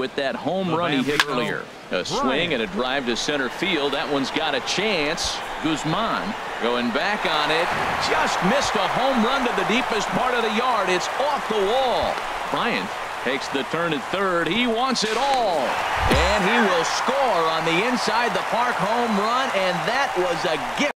with that home run he hit earlier. A swing and a drive to center field. That one's got a chance. Guzman going back on it. Just missed a home run to the deepest part of the yard. It's off the wall. Bryant takes the turn at third. He wants it all. And he will score on the inside the park home run. And that was a gift.